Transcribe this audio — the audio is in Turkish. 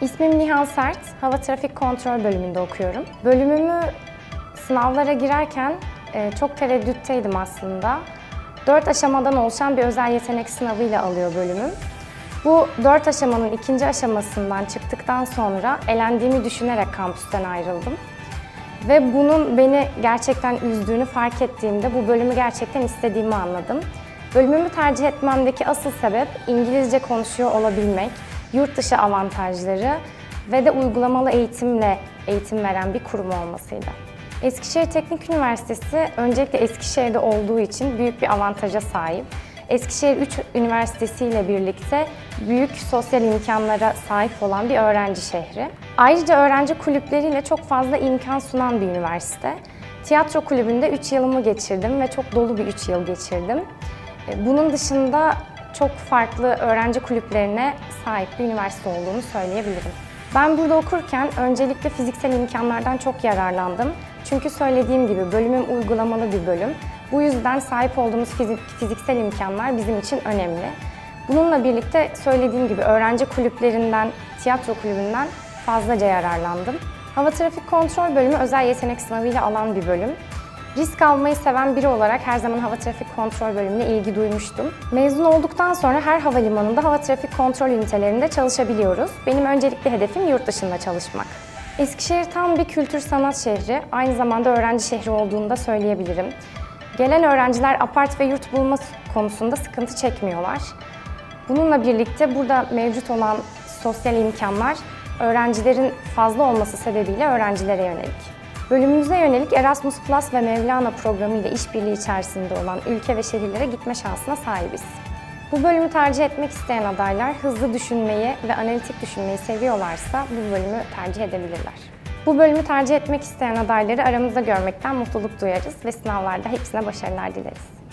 İsmim Nihan Sert, Hava Trafik Kontrol bölümünde okuyorum. Bölümümü sınavlara girerken e, çok tereddütteydim aslında. Dört aşamadan oluşan bir özel yetenek sınavıyla alıyor bölümüm. Bu dört aşamanın ikinci aşamasından çıktıktan sonra elendiğimi düşünerek kampüsten ayrıldım. Ve bunun beni gerçekten üzdüğünü fark ettiğimde bu bölümü gerçekten istediğimi anladım. Bölümümü tercih etmemdeki asıl sebep İngilizce konuşuyor olabilmek, yurt dışı avantajları ve de uygulamalı eğitimle eğitim veren bir kurum olmasıydı. Eskişehir Teknik Üniversitesi öncelikle Eskişehir'de olduğu için büyük bir avantaja sahip. Eskişehir 3 Üniversitesi ile birlikte büyük sosyal imkanlara sahip olan bir öğrenci şehri. Ayrıca öğrenci kulüpleriyle çok fazla imkan sunan bir üniversite. Tiyatro kulübünde 3 yılımı geçirdim ve çok dolu bir 3 yıl geçirdim. E, bunun dışında çok farklı öğrenci kulüplerine sahip bir üniversite olduğunu söyleyebilirim. Ben burada okurken öncelikle fiziksel imkanlardan çok yararlandım. Çünkü söylediğim gibi bölümüm uygulamalı bir bölüm. Bu yüzden sahip olduğumuz fizik, fiziksel imkanlar bizim için önemli. Bununla birlikte söylediğim gibi öğrenci kulüplerinden, tiyatro kulübünden fazlaca yararlandım. Hava Trafik Kontrol bölümü özel yetenek sınavıyla alan bir bölüm. Risk almayı seven biri olarak her zaman hava trafik kontrol bölümüne ilgi duymuştum. Mezun olduktan sonra her havalimanında hava trafik kontrol ünitelerinde çalışabiliyoruz. Benim öncelikli hedefim yurt dışında çalışmak. Eskişehir tam bir kültür sanat şehri, aynı zamanda öğrenci şehri olduğunu da söyleyebilirim. Gelen öğrenciler apart ve yurt bulma konusunda sıkıntı çekmiyorlar. Bununla birlikte burada mevcut olan sosyal imkanlar öğrencilerin fazla olması sebebiyle öğrencilere yönelik. Bölümümüze yönelik Erasmus Plus ve Mevlana programı ile işbirliği içerisinde olan ülke ve şehirlere gitme şansına sahibiz. Bu bölümü tercih etmek isteyen adaylar hızlı düşünmeyi ve analitik düşünmeyi seviyorlarsa bu bölümü tercih edebilirler. Bu bölümü tercih etmek isteyen adayları aramızda görmekten mutluluk duyarız ve sınavlarda hepsine başarılar dileriz.